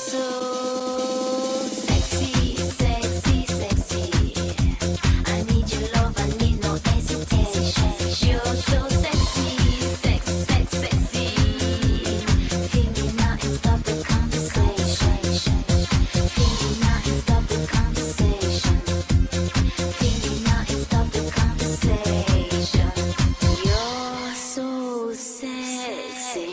So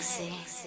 Six.